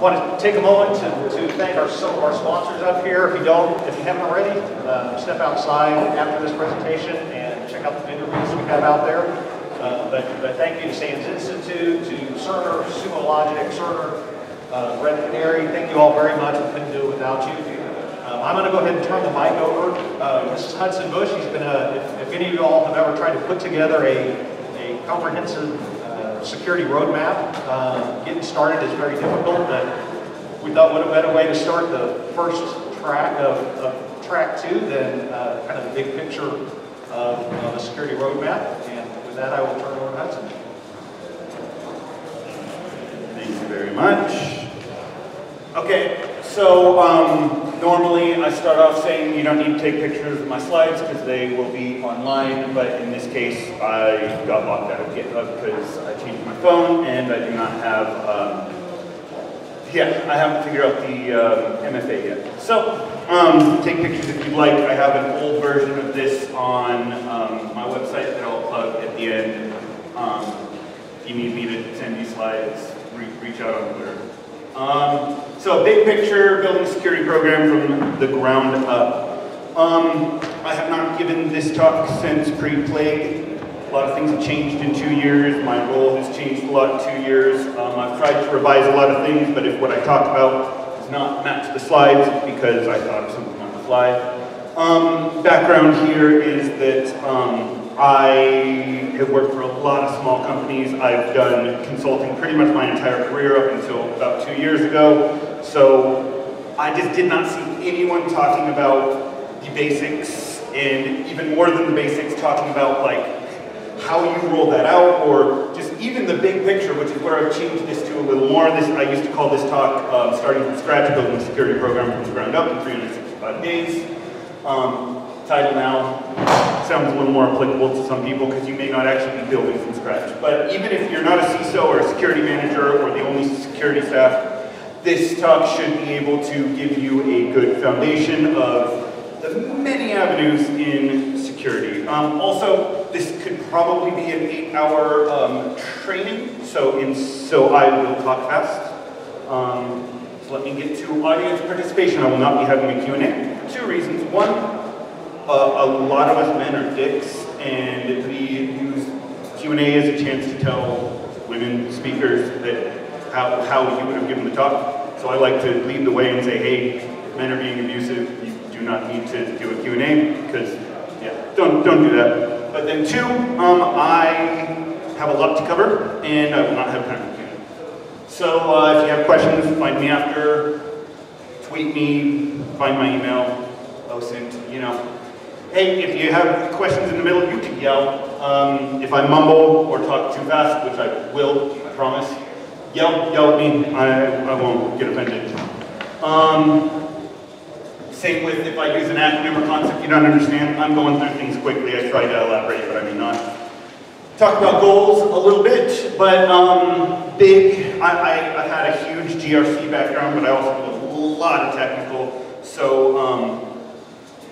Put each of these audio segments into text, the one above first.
want to take a moment to, to thank our, some of our sponsors up here. If you don't, if you haven't already, uh, step outside after this presentation and check out the vendor booths we have out there. Uh, but, but thank you to SANS Institute, to Cerner, Sumo Logic, Cerner, uh, Red Canary. Thank you all very much. We couldn't do it without you. Um, I'm going to go ahead and turn the mic over. Uh, this is Hudson Bush. He's been a, if, if, any of you all have ever tried to put together a, a comprehensive security roadmap, uh, getting started is very difficult, but we thought what a better way to start the first track of, of track two than uh, kind of the big picture of, of the security roadmap. And with that, I will turn over to Hudson. Thank you very much. Okay, so um, normally I start off saying you don't need to take pictures of my slides because they will be online, but in this case I got locked out of GitHub because I changed my phone and I do not have, um, yeah, I haven't figured out the um, MFA yet. So, um, take pictures if you'd like. I have an old version of this on um, my website that I'll plug at the end. Um, if you need me to send you slides, re reach out on Twitter. Um, so big picture, building security program from the ground up. Um, I have not given this talk since pre-plague. A lot of things have changed in two years. My role has changed a lot in two years. Um, I've tried to revise a lot of things, but if what I talk about does not match the slides, because I thought of something on the fly. Um, background here is that um, I have worked for a lot of small companies. I've done consulting pretty much my entire career up until about two years ago. So I just did not see anyone talking about the basics and even more than the basics talking about like how you roll that out or just even the big picture, which is where I've changed this to a little more. This I used to call this talk um, starting from scratch, building a security program from the ground up in 365 days. Um, title now sounds a little more applicable to some people because you may not actually be building from scratch. But even if you're not a CISO or a security manager or the only security staff, this talk should be able to give you a good foundation of the many avenues in security. Um, also, this could probably be an eight-hour um, training, so in, so I will talk fast. Um, so let me get to audience participation. I will not be having a Q&A two reasons. One, a lot of us men are dicks, and we use Q&A as a chance to tell women speakers that how, how you would have given the talk. So I like to lead the way and say, hey, men are being abusive, you do not need to do a Q&A, because, yeah, don't, don't do that. But then two, um, I have a lot to cover, and I will not have time for Q&A. So uh, if you have questions, find me after, tweet me, find my email, OSINT, you know, Hey, if you have questions in the middle, you can yell. Um, if I mumble or talk too fast, which I will, I promise, yell, yell at me. I, I won't get offended. Um, same with if I use an acronym or concept you don't understand, I'm going through things quickly. I try to elaborate, but I may not. Talk about goals a little bit, but um, big, I, I, have had a huge GRC background, but I also have a lot of technical. So um,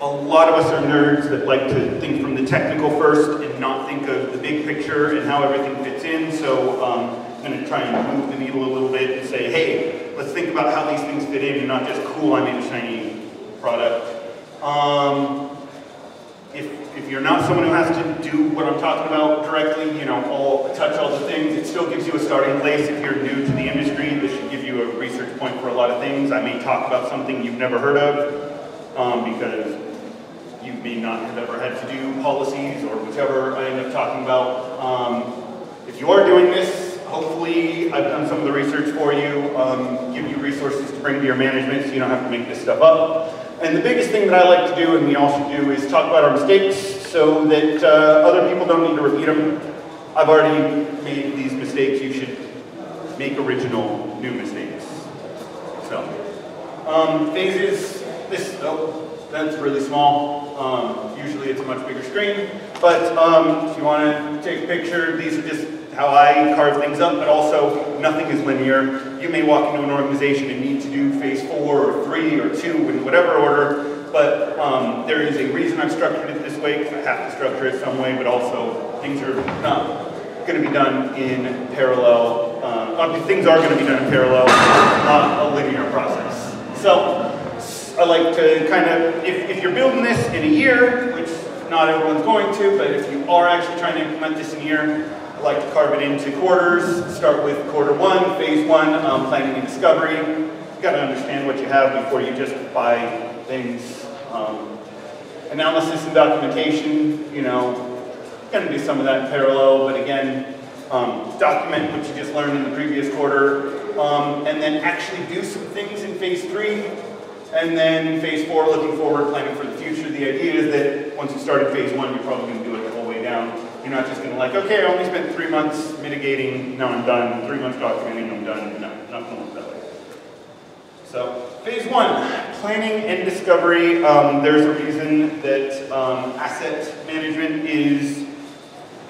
a lot of us are nerds that like to think from the technical first and not think of the big picture and how everything fits in. So um, I'm going to try and move the needle a little bit and say, hey, let's think about how these things fit in and not just cool, I made a shiny product. Um, if, if you're not someone who has to do what I'm talking about directly, you know, all, touch all the things, it still gives you a starting place. If you're new to the industry, this should give you a research point for a lot of things. I may talk about something you've never heard of um, because you may not have ever had to do policies or whichever I end up talking about. Um, if you are doing this, hopefully I've done some of the research for you, um, give you resources to bring to your management so you don't have to make this stuff up. And the biggest thing that I like to do, and we all should do, is talk about our mistakes so that uh, other people don't need to repeat them. I've already made these mistakes. You should make original new mistakes. So, um, phases, this, oh, that's really small. Um, usually it's a much bigger screen. But um, if you want to take a picture, these are just how I carve things up, but also nothing is linear. You may walk into an organization and need to do phase four or three or two in whatever order, but um, there is a reason I've structured it this way, because I have to structure it some way, but also things are not going to be done in parallel. Uh, things are going to be done in parallel, not a linear process. So I like to kind of, if, if you're building this in a year, which not everyone's going to, but if you are actually trying to implement this in a year, I like to carve it into quarters. Start with quarter one, phase one, um, planning and discovery. You've got to understand what you have before you just buy things. Um, analysis and documentation, you know, going to do some of that in parallel, but again, um, document what you just learned in the previous quarter, um, and then actually do some things in phase three, and then phase four, looking forward, planning for the future. The idea is that once you started phase one, you're probably going to do it the whole way down. You're not just going to like, okay, I only spent three months mitigating, now I'm done. Three months documenting, I'm done. No, not going that way. So, phase one, planning and discovery. Um, there's a reason that um, asset management is,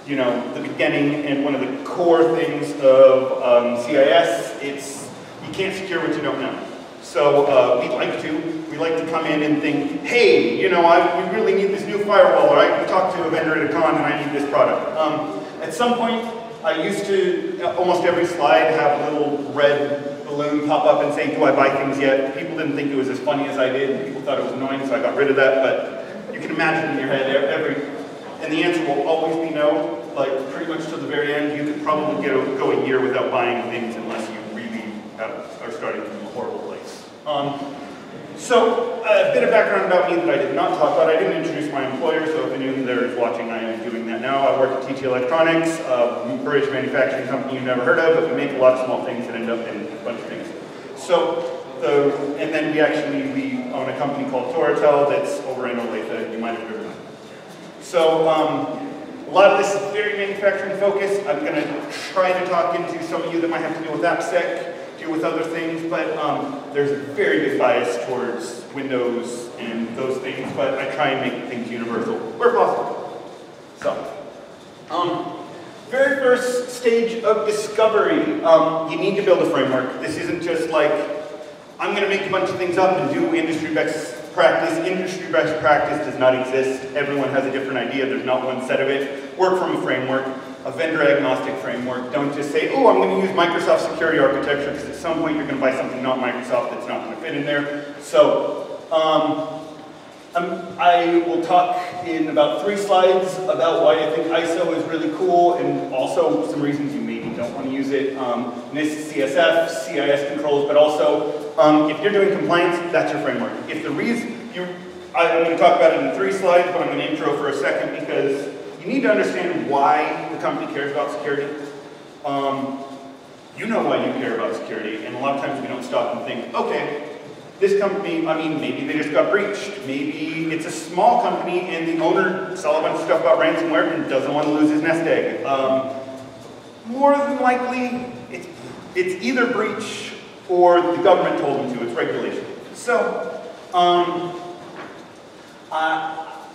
you know, the beginning and one of the core things of um, CIS. It's, you can't secure what you don't know. So uh, we like to. We like to come in and think, hey, you know, I, we really need this new firewall, or I talked to a vendor at a con and I need this product. Um, at some point, I used to, uh, almost every slide, have a little red balloon pop up and say, do I buy things yet? People didn't think it was as funny as I did. People thought it was annoying, so I got rid of that. But you can imagine in your head, every, and the answer will always be no. Like pretty much to the very end, you could probably get a, go a year without buying things unless you really have, are starting from a horrible. Um, so, a bit of background about me that I did not talk about. I didn't introduce my employer, so if anyone there is watching, I am doing that now. I work at TT Electronics, a bridge manufacturing company you've never heard of, but we make a lot of small things that end up in a bunch of things. So, the, and then we actually, we own a company called Torotel that's over in Olathe, you might have heard of. So, um, a lot of this is very manufacturing focused. I'm going to try to talk into some of you that might have to deal with AppSec deal with other things, but um, there's a very big bias towards Windows and those things, but I try and make things universal where possible. So, um, very first stage of discovery, um, you need to build a framework. This isn't just like, I'm going to make a bunch of things up and do industry best practice. Industry best practice does not exist. Everyone has a different idea. There's not one set of it. Work from a framework a vendor agnostic framework. Don't just say, oh, I'm going to use Microsoft security architecture because at some point you're going to buy something not Microsoft that's not going to fit in there. So um, um, I will talk in about three slides about why I think ISO is really cool and also some reasons you maybe don't want to use it. Um, NIST, CSF, CIS controls, but also um, if you're doing compliance, that's your framework. If the reason you, I'm going to talk about it in three slides, but I'm going to intro for a second because you need to understand why the company cares about security. Um, you know why you care about security, and a lot of times we don't stop and think, okay, this company, I mean, maybe they just got breached. Maybe it's a small company and the owner saw a bunch of stuff about ransomware and doesn't want to lose his nest egg. Um, more than likely, it's, it's either breach or the government told them to, it's regulation. So, um,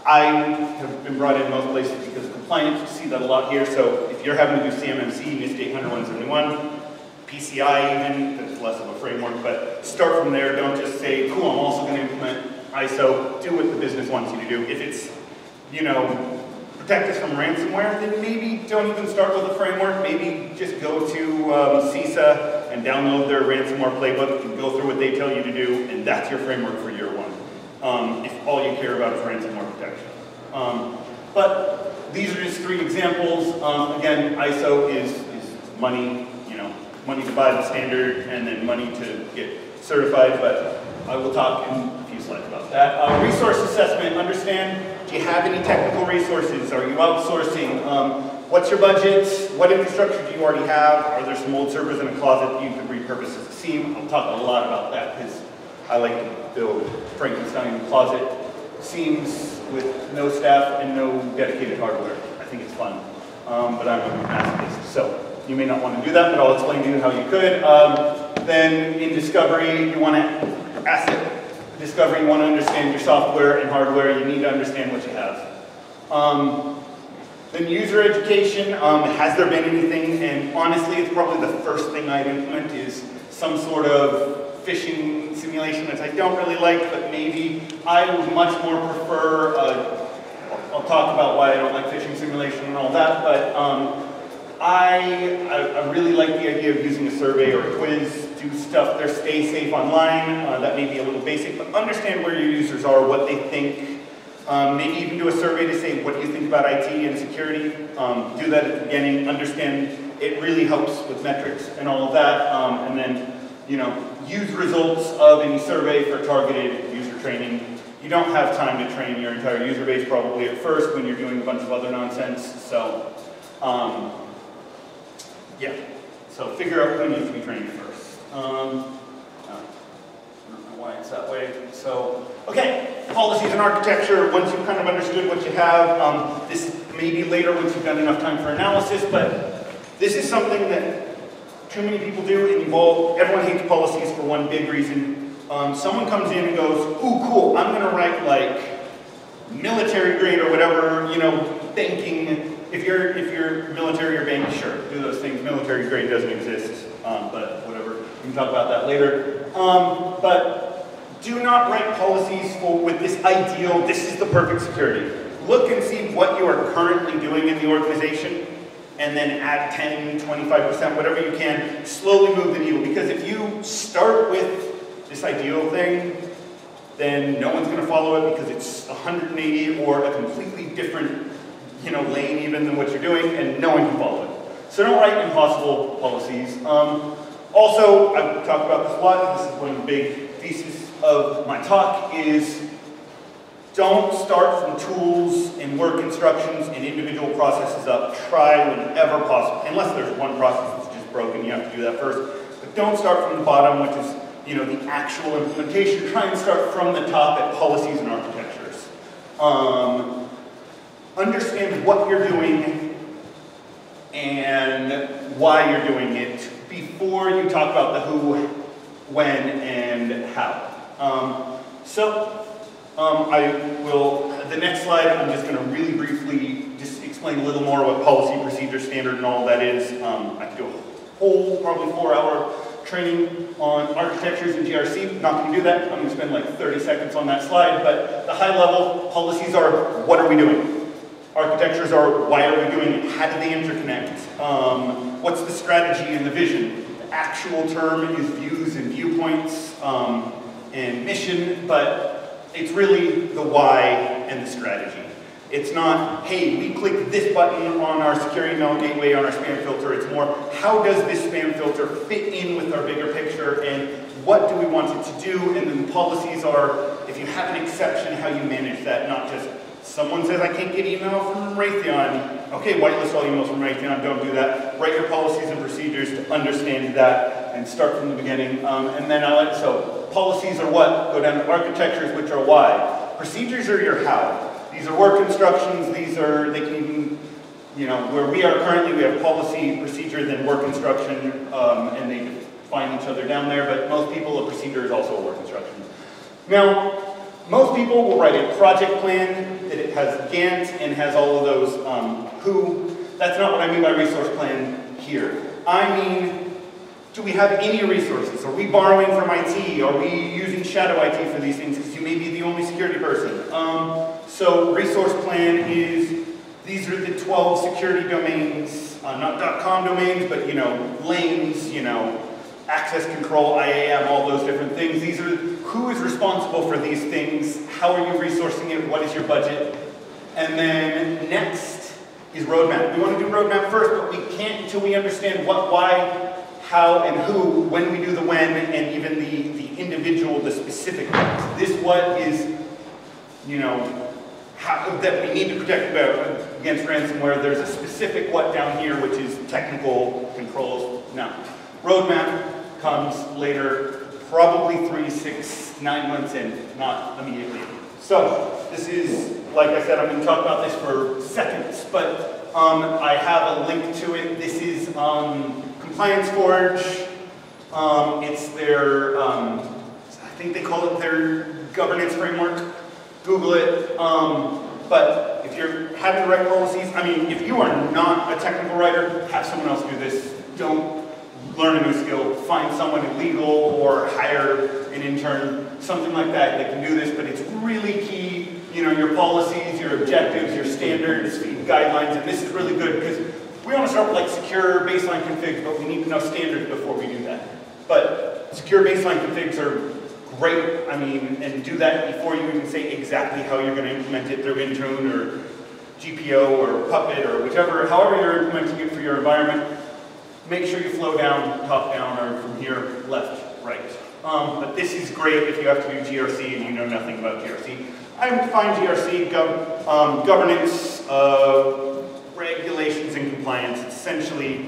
I have been brought in most places because of compliance. You see that a lot here. So if you're having to do CMMC, NIST 800 171, PCI even, that's less of a framework, but start from there. Don't just say, cool, I'm also going to implement ISO. Do what the business wants you to do. If it's, you know, protect us from ransomware, then maybe don't even start with a framework. Maybe just go to um, CISA and download their ransomware playbook and go through what they tell you to do, and that's your framework for year one um, if all you care about is ransomware. Um, but these are just three examples. Um, again, ISO is, is money, you know, money to buy the standard and then money to get certified, but I will talk in a few slides about that. Uh, resource assessment, understand, do you have any technical resources? Are you outsourcing? Um, what's your budget? What infrastructure do you already have? Are there some old servers in a closet that you could repurpose as a SIEM? I'll talk a lot about that because I like to build Frankenstein closet SIEMs with no staff and no dedicated hardware. I think it's fun, um, but I'm a masochist, so you may not want to do that, but I'll explain to you how you could. Um, then in discovery, you want to asset discovery, you want to understand your software and hardware, you need to understand what you have. Um, then user education, um, has there been anything, and honestly, it's probably the first thing I'd implement is some sort of phishing simulation, which I don't really like, but maybe I would much more prefer, uh, I'll talk about why I don't like phishing simulation and all that, but um, I, I, I really like the idea of using a survey or a quiz, do stuff, there, stay safe online. Uh, that may be a little basic, but understand where your users are, what they think. Um, maybe even do a survey to say, what do you think about IT and security? Um, do that at the beginning, understand it really helps with metrics and all of that. Um, and then, you know, use results of any survey for targeted user training. You don't have time to train your entire user base probably at first when you're doing a bunch of other nonsense. So, um, yeah. So figure out who needs to be trained first. Um, I don't know why it's that way. So, okay, policies and architecture. Once you've kind of understood what you have, um, this may be later once you've got enough time for analysis, but this is something that too many people do. It involves, everyone hates policies for one big reason. Um, someone comes in and goes, ooh, cool, I'm going to write like military grade or whatever, you know, banking if you're if you're military or bank, sure, do those things. Military grade doesn't exist, um, but whatever. We can talk about that later. Um, but do not write policies for with this ideal. This is the perfect security. Look and see what you are currently doing in the organization, and then add 10, 25%, whatever you can. Slowly move the needle because if you start with this ideal thing, then no one's going to follow it because it's 180 or a completely different you know, lane even than what you're doing, and no one can follow it. So don't write impossible policies. Um, also, I've talked about this a lot, this is one of the big theses of my talk, is don't start from tools and work instructions and individual processes up. Try whenever possible, unless there's one process that's just broken, you have to do that first. But don't start from the bottom, which is you know, the actual implementation. Try and start from the top at policies and architectures. Um, understand what you're doing and why you're doing it before you talk about the who, when, and how. Um, so, um, I will, the next slide, I'm just going to really briefly just explain a little more what policy, procedure, standard, and all that is. Um, I could do a whole, probably four-hour training on architectures and GRC. Not going to do that. I'm going to spend like 30 seconds on that slide, but the high level policies are what are we doing? Architectures are why are we doing it? How do they interconnect? Um, what's the strategy and the vision? The actual term is views and viewpoints um, and mission, but it's really the why and the strategy. It's not, hey, we click this button on our security email gateway on our spam filter. It's more, how does this spam filter fit in with our bigger picture and what do we want it to do? And then the policies are, if you have an exception, how you manage that, not just Someone says, I can't get email from Raytheon. Okay, whitelist all emails from Raytheon, don't do that. Write your policies and procedures to understand that and start from the beginning. Um, and then I like, so policies are what? Go down to architectures, which are why. Procedures are your how. These are work instructions, these are, they can even, you know, where we are currently, we have policy, procedure, then work instruction, um, and they find each other down there, but most people, a procedure is also a work instruction. Now, most people will write a project plan that it has Gantt and has all of those um, who. That's not what I mean by resource plan here. I mean, do we have any resources? Are we borrowing from IT? Are we using shadow IT for these things because you may be the only security person? Um, so resource plan is, these are the 12 security domains, uh, not .com domains, but you know, lanes, you know, access control, IAM, all those different things. These are who is responsible for these things, how are you resourcing it, what is your budget, and then next is roadmap. We want to do roadmap first, but we can't until we understand what, why, how, and who, when we do the when, and even the, the individual, the specific. This what is, you know, how, that we need to protect against ransomware. There's a specific what down here, which is technical controls. Now, roadmap comes later, probably three, six, nine months in, not immediately. So this is, like I said, I'm going to talk about this for seconds, but um, I have a link to it. This is um, Compliance Forge. Um, it's their, um, I think they call it their governance framework. Google it. Um, but if you're having to write policies, I mean, if you are not a technical writer, have someone else do this. Don't learn a new skill, find someone in legal or hire an intern, something like that that can do this, but it's really key, you know, your policies, your objectives, your standards, guidelines, and this is really good because we want to start with like secure baseline configs, but we need to know standards before we do that. But secure baseline configs are great, I mean, and do that before you even say exactly how you're going to implement it through Intune or GPO or Puppet or whichever, however you're implementing it for your environment. Make sure you flow down, top down, or from here, left, right. Um, but this is great if you have to do GRC and you know nothing about GRC. I define GRC, gov um, governance, uh, essentially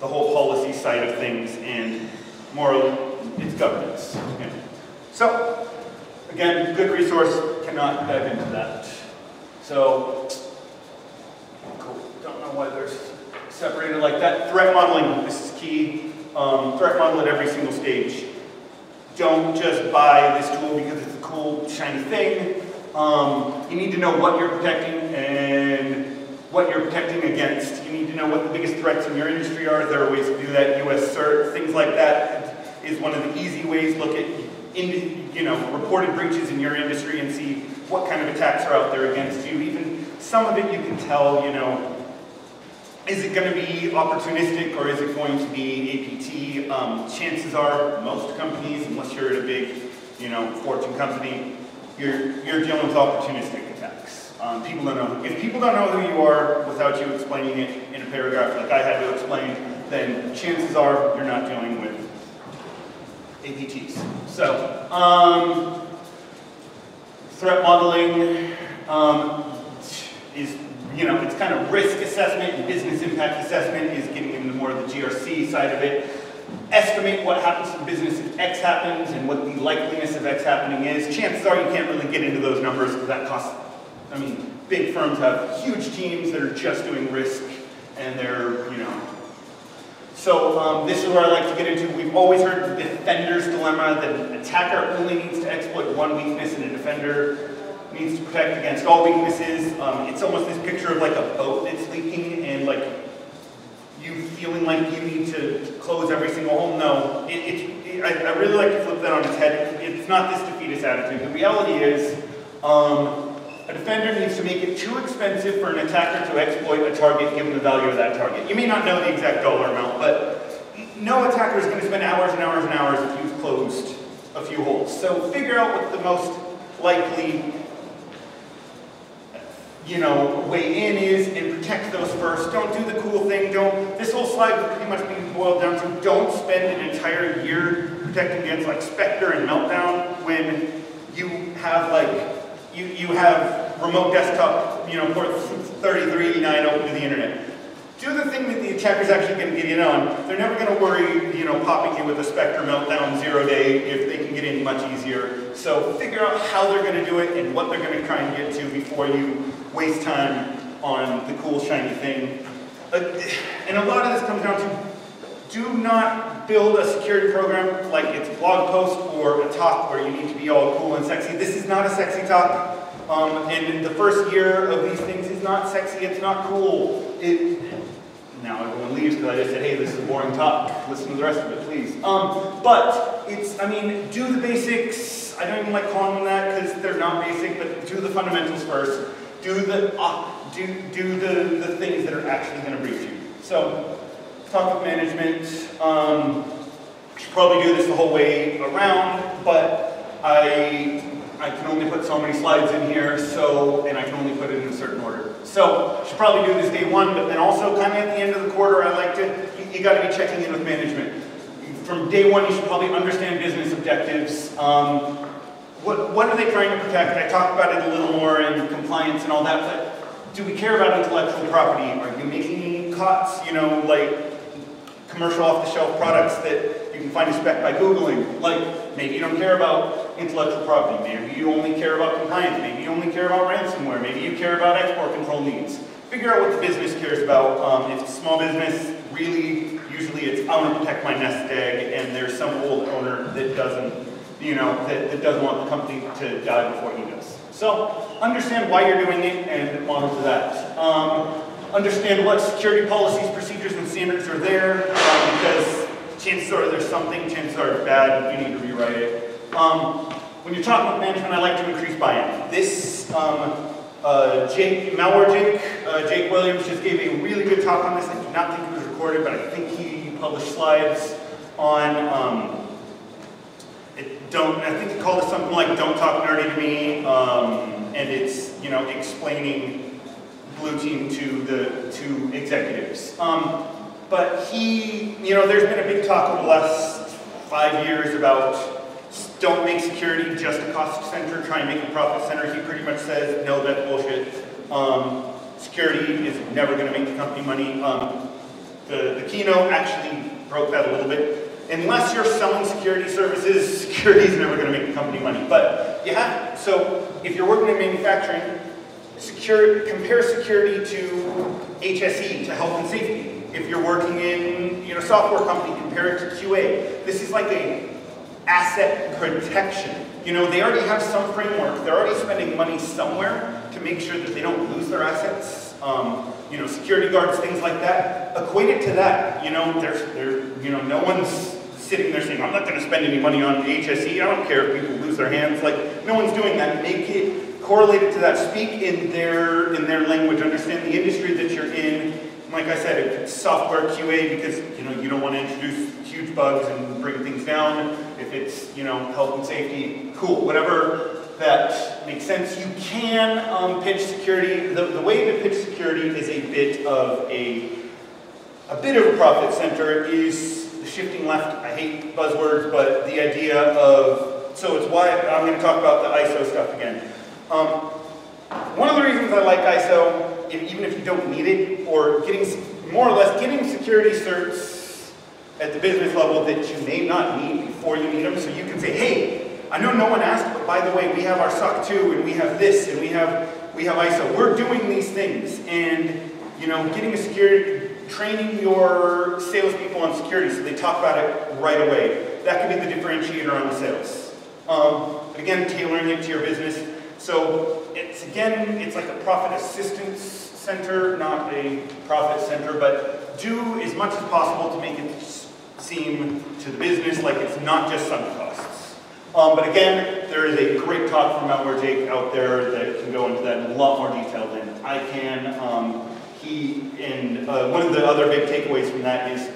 the whole policy side of things and more, it's governance. So, again, good resource, cannot dive into that. So, cool. Don't know why they're separated like that. Threat modeling, this is key. Um, threat model at every single stage. Don't just buy this tool because it's a cool, shiny thing. Um, you need to know what you're protecting and what you're protecting against. You need to know what the biggest threats in your industry are. There are ways to do that. US CERT, things like that is one of the easy ways. Look at in, you know, reported breaches in your industry and see what kind of attacks are out there against you. Even some of it you can tell, you know, is it going to be opportunistic or is it going to be APT? Um, chances are most companies, unless you're at a big, you know, fortune company, you're, you're dealing with opportunistic. Um, people don't know. If people don't know who you are without you explaining it in a paragraph like I had to explain, then chances are you're not dealing with APTs. So, um, threat modeling um, is, you know, it's kind of risk assessment and business impact assessment is getting into more of the GRC side of it. Estimate what happens to business if X happens and what the likeliness of X happening is. Chances are you can't really get into those numbers because that costs, I mean, big firms have huge teams that are just doing risk and they're, you know, so um, this is where I like to get into. We've always heard the defender's dilemma that an attacker only needs to exploit one weakness and a defender needs to protect against all weaknesses. Um, it's almost this picture of like a boat that's leaking and like you feeling like you need to close every single hole. No, it, it, it, I, I, really like to flip that on its head. It's not this defeatist attitude. The reality is um, a defender needs to make it too expensive for an attacker to exploit a target given the value of that target. You may not know the exact dollar amount, but no attacker is going to spend hours and hours and hours if you've closed a few holes. So figure out what the most likely you know, way in is and protect those first. Don't do the cool thing. Don't, this whole slide would pretty much be boiled down to don't spend an entire year protecting against like Spectre and Meltdown when you have like you, you have remote desktop, you know, port 3389 open to the internet. Do the thing that the attacker's actually going to get in on. They're never going to worry, you know, popping you with a Spectre meltdown zero day if they can get in much easier. So figure out how they're going to do it and what they're going to try and get to before you waste time on the cool shiny thing. And a lot of this comes down to do not build a security program like it's a blog post or a talk where you need to be all cool and sexy. This is not a sexy talk. Um, and the first year of these things is not sexy, it's not cool. It, now everyone leaves because I just said, hey, this is a boring talk. Listen to the rest of it, please. Um, but it's, I mean, do the basics. I don't even like calling them that because they're not basic, but do the fundamentals first. Do the, uh, do, do the, the things that are actually going to brief you. So talk with management. Um, should probably do this the whole way around, but I, I can only put so many slides in here, so, and I can only put it in a certain order. So, should probably do this day one, but then also kind of at the end of the quarter, I like to, you, you got to be checking in with management. From day one, you should probably understand business objectives. Um, what, what are they trying to protect? I talked about it a little more in compliance and all that, but do we care about intellectual property? Are you making COTS? you know, like commercial off-the-shelf products that you can find a spec by Googling. Like, maybe you don't care about intellectual property. Maybe you only care about compliance. Maybe you only care about ransomware. Maybe you care about export control needs. Figure out what the business cares about. Um, if it's a small business, really, usually it's, I want to protect my nest egg, and there's some old owner that doesn't, you know, that, that doesn't want the company to die before he does. So, understand why you're doing it and model to that. Um, understand what security policies, procedures, and standards are there, uh, because chances are there's something, chances are bad, you need to rewrite it. Um, when you're talking with management, I like to increase buy-in. This, um, Uh, Jake, malware Jake, uh, Jake Williams just gave a really good talk on this. I do not think it was recorded, but I think he published slides on, um, it don't, I think he called it something like "Don't Talk Nerdy to Me," um, and it's you know explaining blue team to the to executives. Um, but he, you know, there's been a big talk over the last five years about don't make security just a cost center, try and make a profit center. He pretty much says, no, that's bullshit. Um, security is never going to make the company money. Um, the, the keynote actually broke that a little bit. Unless you're selling security services, security is never going to make the company money. But you have, so if you're working in manufacturing, secure, compare security to HSE, to health and safety. If you're working in you know, software company, compare it to QA. This is like a asset protection. You know, they already have some framework. They're already spending money somewhere to make sure that they don't lose their assets. Um, you know, security guards, things like that. Equate it to that. You know, there's, there, you know, no one's sitting there saying, I'm not going to spend any money on HSE. I don't care if people lose their hands. Like, no one's doing that. Make it correlated to that. Speak in their, in their language. Understand the industry that you're in. Like I said, it's software QA because, you know, you don't want to introduce huge bugs and bring things down. If it's, you know, health and safety, cool. Whatever that makes sense. You can um, pitch security. The, the way to pitch security is a bit of a, a bit of a profit center is the shifting left. I hate buzzwords, but the idea of, so it's why I'm going to talk about the ISO stuff again. Um, one of the reasons I like ISO, if, even if you don't need it, or getting, more or less, getting security certs at the business level that you may not need before you need them, so you can say, hey, I know no one asked, but by the way, we have our SOC 2, and we have this, and we have, we have ISO. We're doing these things, and, you know, getting a security, training your salespeople on security so they talk about it right away. That could be the differentiator on the sales. Um, again, tailoring it to your business. So it's again, it's like a profit assistance center, not a profit center, but do as much as possible to make it seem to the business like it's not just sunk costs. Um, but again, there is a great talk from Malware Jake out there that can go into that in a lot more detail than I can. Um, he, and uh, one of the other big takeaways from that is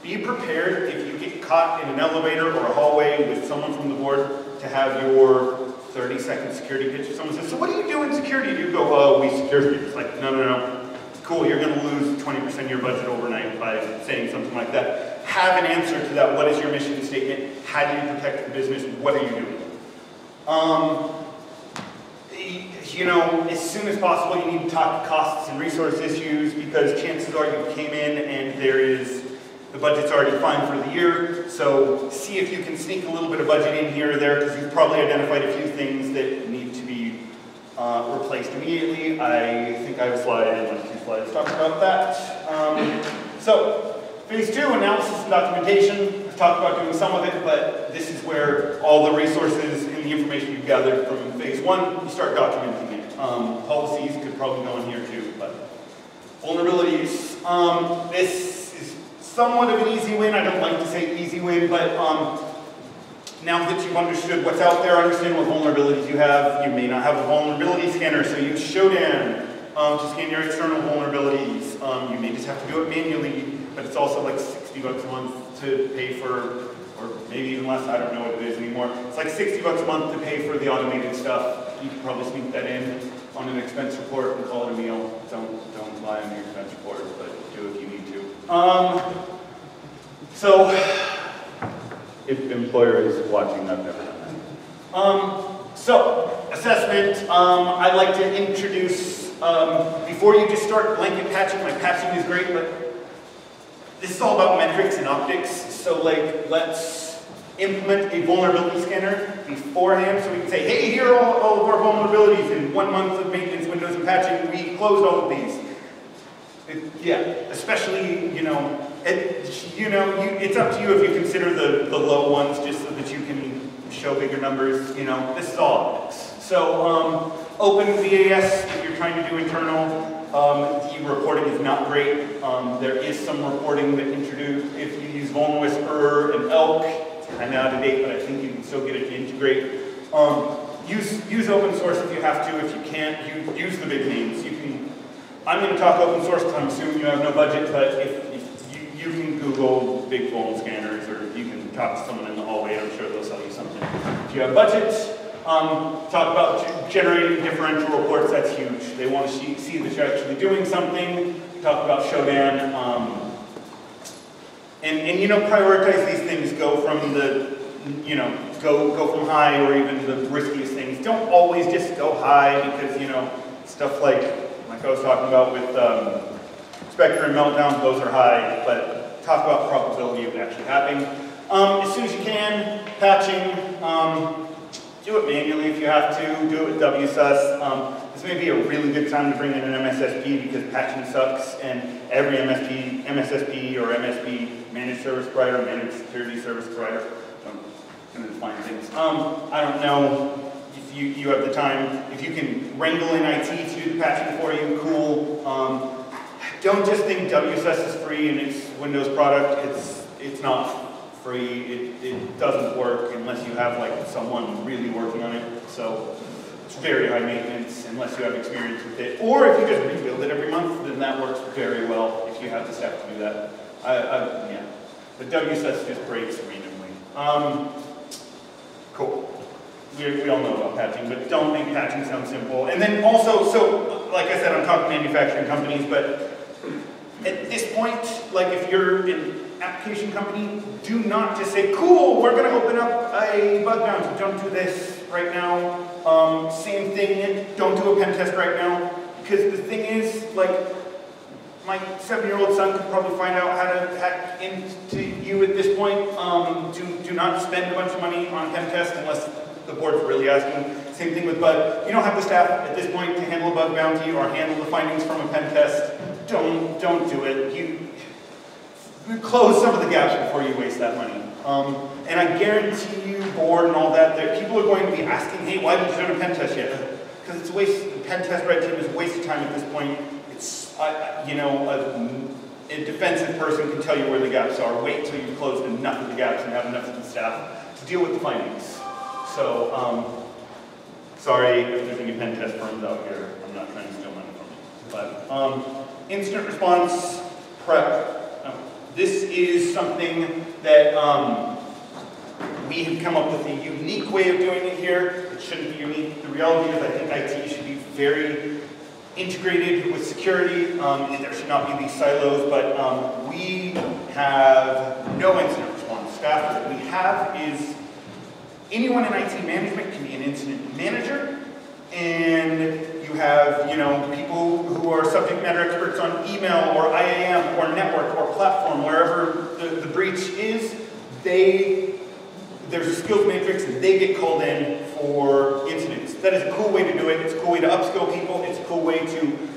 be prepared if you get caught in an elevator or a hallway with someone from the board to have your 30 second security pitch. Someone says, so what do you do in security? You go, oh, we secure It's like, no, no, no. Cool, you're going to lose 20% of your budget overnight by saying something like that. Have an answer to that. What is your mission statement? How do you protect the business? What are you doing? Um, you know, as soon as possible, you need to talk costs and resource issues because chances are you came in and there is the budget's already fine for the year, so see if you can sneak a little bit of budget in here or there because you've probably identified a few things that need to be uh, replaced immediately. I think I have a slide and like two slides talking about that. Um, so, phase two, analysis and documentation. I've talked about doing some of it, but this is where all the resources and the information you've gathered from phase one, you start documenting it. Um, policies could probably go in here too, but vulnerabilities. Um, this somewhat of an easy win. I don't like to say easy win, but um, now that you've understood what's out there, understand what vulnerabilities you have, you may not have a vulnerability scanner, so use Shodan um, to scan your external vulnerabilities. Um, you may just have to do it manually, but it's also like 60 bucks a month to pay for, or maybe even less, I don't know what it is anymore. It's like 60 bucks a month to pay for the automated stuff. You can probably sneak that in on an expense report and call it a meal. Don't, don't lie on your expense report, but do if you need. Um, so, if employer is watching, I've never done that. Um, so, assessment, um, I'd like to introduce, um, before you just start blanket patching, like patching is great, but this is all about metrics and optics. So like, let's implement a vulnerability scanner beforehand so we can say, hey, here are all, all of our vulnerabilities. In one month of maintenance, Windows, and patching, we closed all of these. It, yeah, especially, you know, it, you know, you, it's up to you if you consider the, the low ones just so that you can show bigger numbers. You know, this is all. So um, OpenVAS if you're trying to do internal. Um, the reporting is not great. Um, there is some reporting that introduced, if you use VulnWhisperer and ELK, it's kind of out of date, but I think you can still get it to integrate. Um, use, use open source if you have to. If you can't, you, use the big names. I'm going to talk open source because I'm assuming you have no budget, but if, if you, you can Google big vuln scanners or you can talk to someone in the hallway, I'm sure they'll sell you something. If you have budget, um, talk about generating differential reports, that's huge. They want to see, see that you're actually doing something. Talk about Shodan. Um, and, and, you know, prioritize these things. Go from the, you know, go, go from high or even the riskiest things. Don't always just go high because, you know, stuff like, like I was talking about with um, Spectre and Meltdown, those are high, but talk about probability of it actually happening. Um, as soon as you can, patching, um, do it manually if you have to, do it with WSUS. Um, this may be a really good time to bring in an MSSP because patching sucks and every MSP, MSSP or MSP, managed service provider, managed security service provider, I'm going define things. Um, I don't know you, you have the time, if you can wrangle in IT to do the patching for you, cool. Um, don't just think WSUS is free and it's Windows product, it's, it's not free. It, it doesn't work unless you have like someone really working on it. So it's very high maintenance unless you have experience with it. Or if you just rebuild it every month, then that works very well if you have the staff to do that. I, I, yeah. The WSUS just breaks randomly. Um, cool. We, we all know about patching, but don't make patching sound simple. And then also, so like I said, I'm talking manufacturing companies, but at this point, like if you're an application company, do not just say, cool, we're going to open up a bug bounty. Don't do this right now. Um, same thing, don't do a pen test right now. Because the thing is, like, my seven-year-old son could probably find out how to hack into you at this point. Um, do, do not spend a bunch of money on pen test unless the board's really asking. Same thing with bug. You don't have the staff at this point to handle a bug bounty or handle the findings from a pen test. Don't, don't do it. You, close some of the gaps before you waste that money. Um, and I guarantee you, board and all that, that people are going to be asking, hey, why didn't you do a pen test yet? Because it's a waste, the pen test red team is a waste of time at this point. It's, you know, a, a, defensive person can tell you where the gaps are. Wait until you've closed enough of the gaps and have enough of the staff to deal with the findings. So, um, sorry if there's any pen test firms out here. I'm not trying to steal money from you. But um, incident response prep this is something that um, we have come up with a unique way of doing it here. It shouldn't be unique. The reality is I think IT should be very integrated with security. Um, there should not be these silos, but um, we have no incident response staff. What we have is anyone in IT management can be an incident manager, and you have, you know, people who are subject matter experts on email or IAM or network or platform, wherever the, the breach is, they, there's a skills matrix and they get called in for incidents. That is a cool way to do it. It's a cool way to upskill people. It's a cool way to,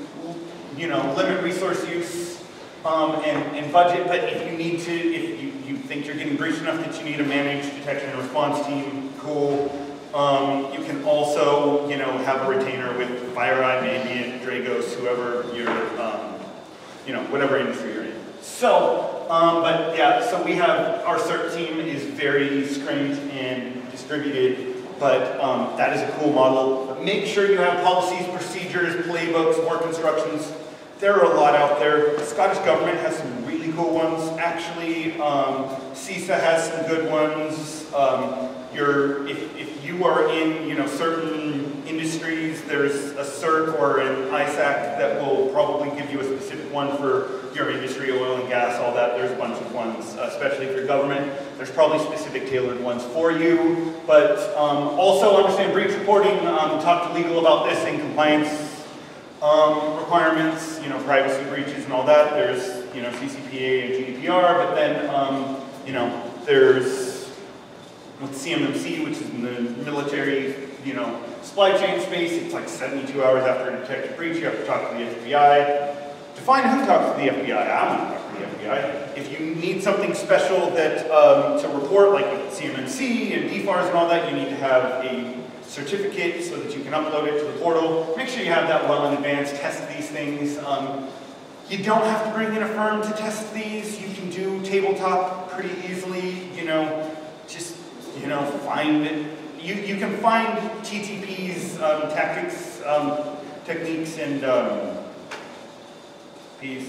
you know, limit resource use um, and, and budget. But if you need to, if you, you think you're getting breached enough that you need a managed detection and response team, cool. Um, you can also, you know, have a retainer with FireEye, Mandiant, Dragos, whoever you're, um, you know, whatever industry you're in. So, um, but yeah, so we have, our CERT team is very screened and distributed, but um, that is a cool model. Make sure you have policies, procedures, playbooks, work instructions. There are a lot out there. The Scottish Government has some really cool ones. Actually, um, CISA has some good ones. Um, you're, if, if you are in you know, certain industries, there's a CERT or an ISAC that will probably give you a specific one for your industry, oil and gas, all that. There's a bunch of ones, especially for government. There's probably specific tailored ones for you. But um, also understand breach reporting. Um, talk to legal about this and compliance um, requirements, you know, privacy breaches and all that. There's, you know, CCPA and GDPR, but then, um, you know, there's with CMMC, which is in the military, you know, supply chain space, it's like 72 hours after a detected breach, you have to talk to the FBI. Define who talks to the FBI. I don't talk to the FBI. If you need something special that um, to report, like CMMC and DFARS and all that, you need to have a certificate so that you can upload it to the portal. Make sure you have that well in advance. Test these things. Um, you don't have to bring in a firm to test these. You can do tabletop pretty easily. You know, just you know, find it. you, you can find TTPs, um, tactics, um, techniques, and um, P's.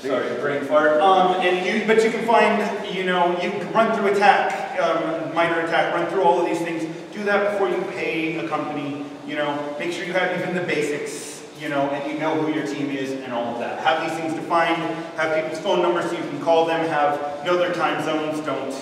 Sorry, brain fart. Um, and you, but you can find, you know, you run through attack, um, MITRE ATT&CK, run through all of these things. That before you pay a company. You know, make sure you have even the basics. You know, and you know who your team is and all of that. Have these things defined. Have people's phone numbers so you can call them. Have know their time zones. Don't,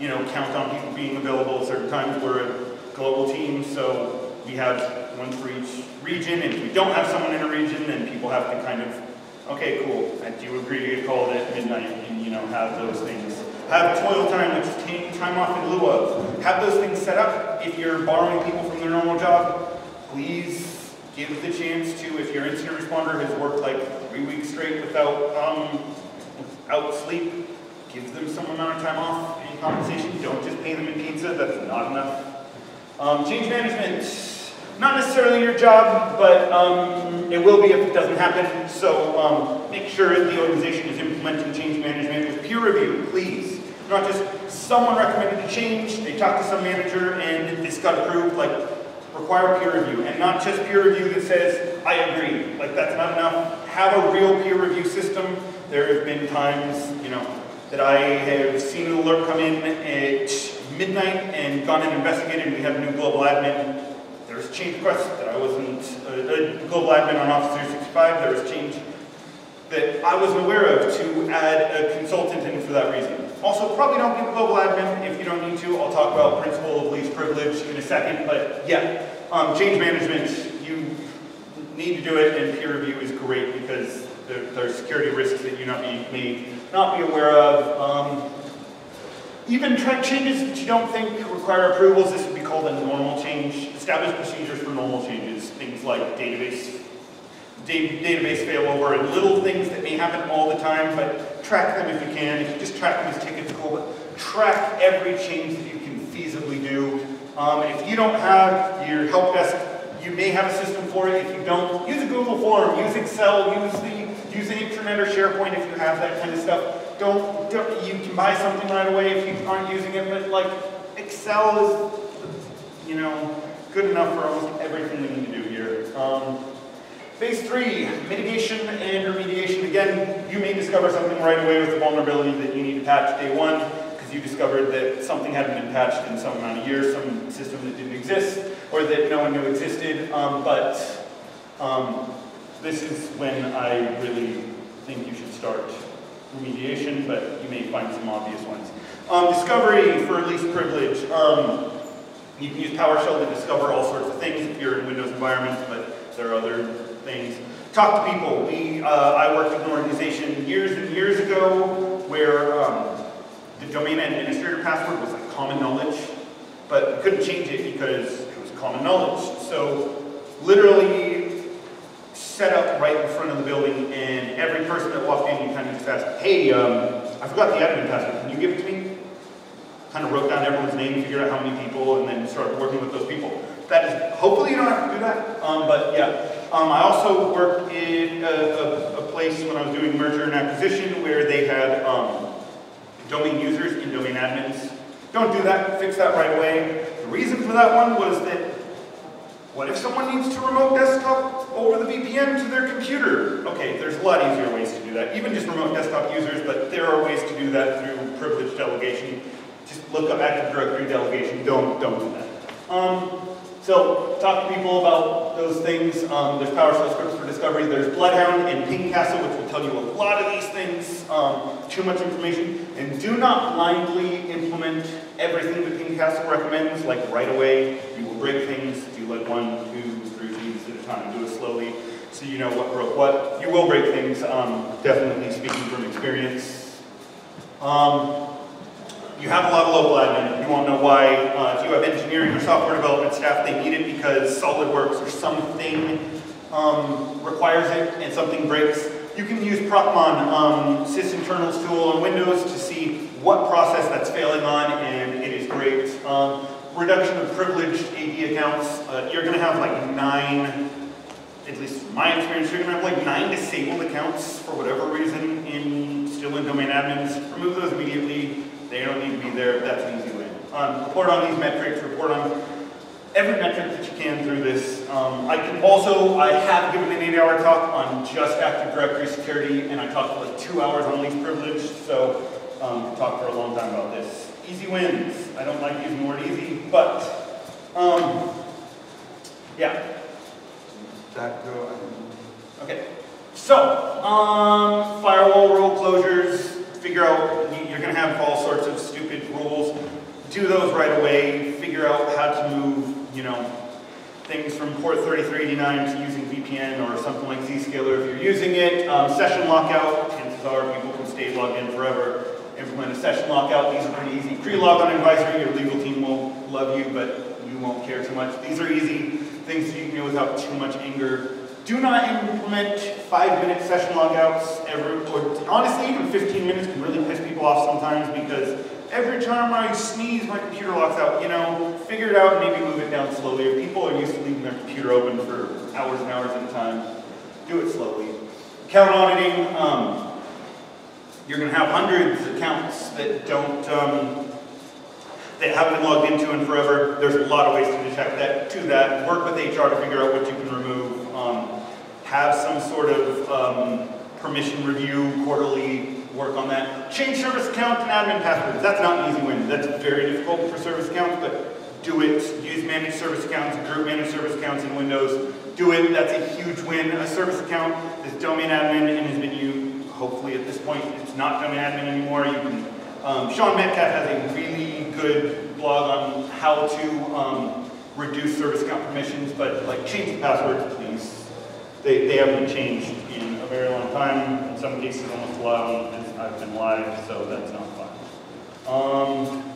you know, count on people being available at certain times. We're a global team, so we have one for each region. And if we don't have someone in a region, then people have to kind of Okay, cool. I do agree to get called at midnight and, you know, have those things? Have toil time, which is time off in lieu of. Have those things set up. If you're borrowing people from their normal job, please give the chance to, if your incident responder has worked like three weeks straight without, um, without sleep, give them some amount of time off and compensation. Don't just pay them in pizza, that's not enough. Um, change management. Not necessarily your job, but um, it will be if it doesn't happen. So um, make sure the organization is implementing change management with peer review, please. Not just someone recommended a change, they talked to some manager and this got approved, like require peer review. And not just peer review that says, I agree. Like that's not enough. Have a real peer review system. There have been times, you know, that I have seen an alert come in at midnight and gone and investigated and we have a new global admin there was a change requests that I wasn't, uh, a global admin on Office 365, there was change that I wasn't aware of to add a consultant in for that reason. Also, probably don't get global admin if you don't need to. I'll talk about principle of least privilege in a second, but yeah, um, change management, you need to do it, and peer review is great because there, there are security risks that you not be, may not be aware of. Um, even track changes that you don't think require approvals, this would be called a normal change. Establish procedures for normal changes, things like database, database failover, and little things that may happen all the time, but track them if you can. If you just track them as tickets, cool, but track every change that you can feasibly do. Um, if you don't have your help desk, you may have a system for it. If you don't, use a Google form, use Excel, use the use the intranet or SharePoint if you have that kind of stuff don't, don't, you can buy something right away if you aren't using it, but like Excel is, you know, good enough for almost everything we need to do here. Um, phase three, mitigation and remediation. Again, you may discover something right away with a vulnerability that you need to patch day one because you discovered that something hadn't been patched in some amount of years, some system that didn't exist or that no one knew existed. Um, but um, this is when I really think you should start remediation, but you may find some obvious ones. Um, discovery for least privilege. Um, you can use PowerShell to discover all sorts of things if you're in Windows environments, but there are other things. Talk to people. We, uh, I worked with an organization years and years ago where um, the domain administrator password was like common knowledge, but we couldn't change it because it was common knowledge. So literally set up right in front of the building, and every person that walked in, you kind of just asked, hey, um, I forgot the admin password, can you give it to me? Kind of wrote down everyone's name, figured out how many people, and then started working with those people. That is, hopefully you don't have to do that, um, but yeah. Um, I also worked in a, a, a, place when I was doing merger and acquisition where they had um, domain users and domain admins. Don't do that, fix that right away. The reason for that one was that what if someone needs to remote desktop over the VPN to their computer? Okay, there's a lot easier ways to do that. Even just remote desktop users, but there are ways to do that through privileged delegation. Just look up Active Directory delegation. Don't, don't do that. Um, so talk to people about those things. Um, there's PowerShell scripts for discovery. There's Bloodhound and Pingcastle, which will tell you a lot of these things. Um, too much information. And do not blindly implement everything that Pingcastle recommends, like right away. You will break things do like one, two, three feeds at a time. Do it slowly so you know what broke what. You will break things, um, definitely speaking from experience. Um, you have a lot of local admin. You won't know why. Uh, if you have engineering or software development staff, they need it because SolidWorks or something um, requires it and something breaks. You can use Procmon, um, sysinternals tool on Windows to see what process that's failing on, and it is great. Um, reduction of privileged AD accounts, uh, you're going to have like nine, at least from my experience, you're going to have like nine disabled accounts for whatever reason in still in domain admins. Remove those immediately. They don't need to be there. That's an easy way. Um, report on these metrics. Report on every metric that you can through this. Um, I can also, I have given an eight hour talk on just Active Directory security, and I talked for like two hours on least privilege, so um, talked for a long time about this. Easy wins. I don't like using the word easy, but um, yeah. That go, Okay. So, um, firewall rule closures, figure out, you're gonna have all sorts of stupid rules. Do those right away, figure out how to move, you know, things from port 3389 to using VPN or something like Zscaler if you're using it. Um, session lockout, chances are people can stay logged in forever. Implement a session lockout, these are pretty easy. Pre-logon advisory, your legal team will love you, but you won't care too much. These are easy things you can do without too much anger. Do not implement five-minute session logouts every, or honestly, even 15 minutes can really piss people off sometimes because every time I sneeze, my computer locks out. You know, figure it out maybe move it down slowly. If people are used to leaving their computer open for hours and hours at a time, do it slowly. Account auditing, um, you're going to have hundreds of accounts that don't, um, that haven't been logged into in forever. There's a lot of ways to detect that. To that, work with HR to figure out what you can remove. Have some sort of um, permission review quarterly. Work on that. Change service account and admin passwords. That's not an easy win. That's very difficult for service accounts, but do it. Use managed service accounts, group managed service accounts in Windows. Do it. That's a huge win. A service account is domain admin and has been used. Hopefully, at this point, it's not domain admin anymore. You can. Um, Sean Metcalf has a really good blog on how to um, reduce service account permissions, but like change the passwords, please. They, they haven't changed in a very long time. In some cases, almost a lot of them I've been live, so that's not fun. Um,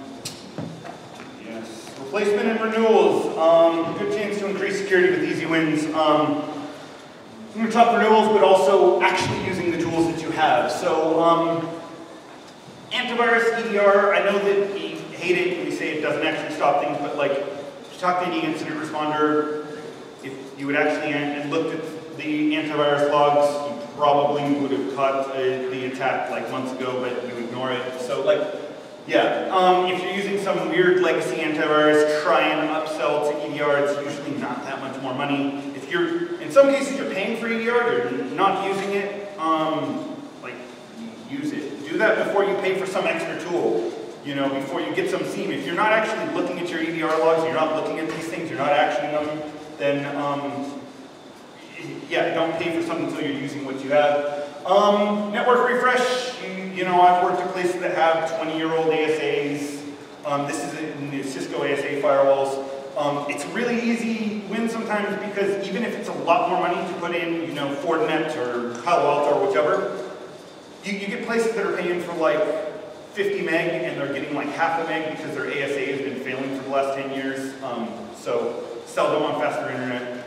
yes, replacement and renewals. Um, good chance to increase security with easy wins. Um, talk renewals, but also actually using the tools that you have. So, um, antivirus, EDR, I know that we hate it and we say it doesn't actually stop things, but like, to talk to any incident responder, if you would actually and looked at the antivirus logs, you probably would have caught uh, the attack like months ago, but you ignore it. So like, yeah, um, if you're using some weird legacy antivirus, try and upsell to EDR. It's usually not that much more money. If you're, in some cases, you're paying for EDR, you're not using it. Um, like, use it. Do that before you pay for some extra tool. You know, before you get some SIEM. If you're not actually looking at your EDR logs, you're not looking at these things, you're not actioning them, then um, yeah, don't pay for something until you're using what you have. Um, network refresh, you, you, know, I've worked at places that have 20-year-old ASAs. Um, this is in the Cisco ASA firewalls. Um, it's really easy win sometimes because even if it's a lot more money to put in, you know, Fortinet or Palo Alto or whichever, you, you get places that are paying for like 50 meg and they're getting like half a meg because their ASA has been failing for the last 10 years. Um, so sell them on faster internet.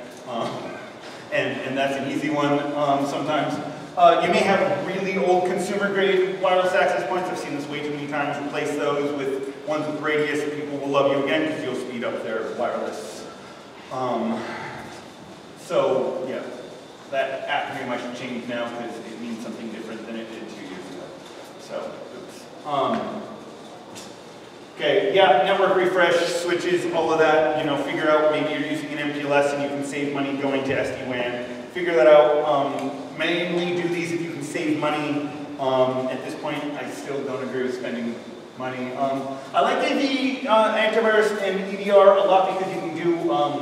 And, and that's an easy one um, sometimes. Uh, you may have really old consumer grade wireless access points. I've seen this way too many times. Replace those with ones with radius and people will love you again because you'll speed up their wireless. Um, so yeah, that app pretty much changed now because it means something different than it did two years ago. So, oops. Um, Okay, yeah, network refresh, switches, all of that, you know, figure out maybe you're using an MPLS and you can save money going to SD-WAN. Figure that out. Um, mainly do these if you can save money. Um, at this point, I still don't agree with spending money. Um, I like the uh, antivirus and EDR a lot because you can do um,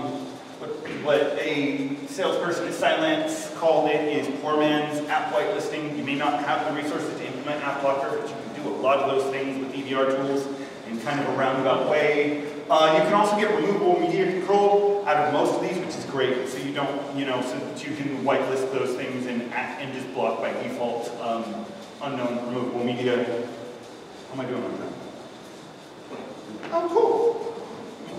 what, what a salesperson at Cylance called it is poor man's app whitelisting. You may not have the resources to implement AppLocker, but you can do a lot of those things with EDR tools in kind of a roundabout way. Uh, you can also get removable media control out of most of these, which is great. So you don't, you know, so that you can whitelist those things and, and just block by default um, unknown removable media. How am I doing on that? Oh, cool.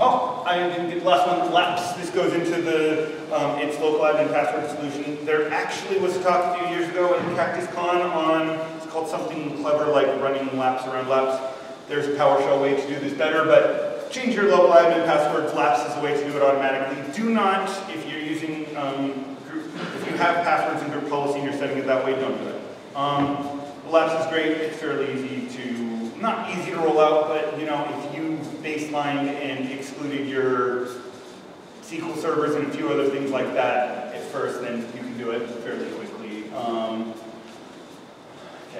Oh, I didn't get the last one, LAPS. This goes into the, um, its local admin password solution. There actually was a talk a few years ago in PracticeCon on, it's called something clever like running laps around laps. There's a PowerShell way to do this better, but change your local admin password. LAPS is a way to do it automatically. Do not, if you're using um, group, if you have passwords in group policy and you're setting it that way, don't do it. Um, LAPS is great. It's fairly easy to, not easy to roll out, but you know, if you baseline and excluded your SQL servers and a few other things like that at first, then you can do it fairly quickly. Um,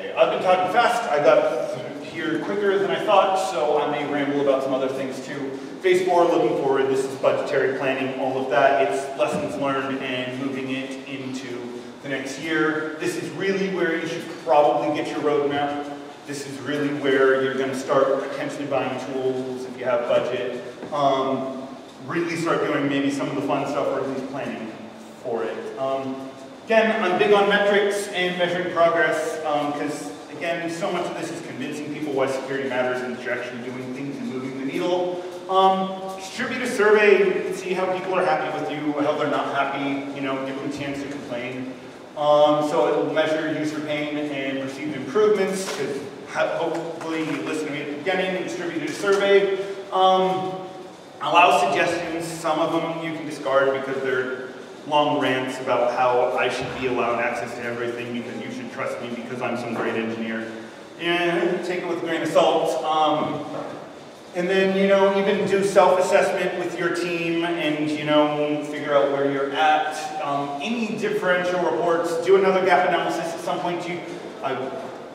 okay, I've been talking fast. I got here quicker than I thought, so I may ramble about some other things too. Phase four, looking forward, this is budgetary planning, all of that. It's lessons learned and moving it into the next year. This is really where you should probably get your roadmap. This is really where you're going to start potentially buying tools if you have budget. Um, really start doing maybe some of the fun stuff or at least planning for it. Um, again, I'm big on metrics and measuring progress because, again, so much of this is convincing people why security matters and that you're actually doing things and moving the needle. Um, distribute a survey, and see how people are happy with you, how they're not happy, you know, give them a chance to complain. Um, so it will measure user pain and perceived improvements, because hopefully you listen to me at the beginning distribute a survey. Um, allow suggestions, some of them you can discard because they're long rants about how I should be allowed access to everything because you should trust me because I'm some great engineer. And take it with a grain of salt. Um, and then, you know, even do self-assessment with your team and, you know, figure out where you're at. Um, any differential reports, do another gap analysis at some point. You, I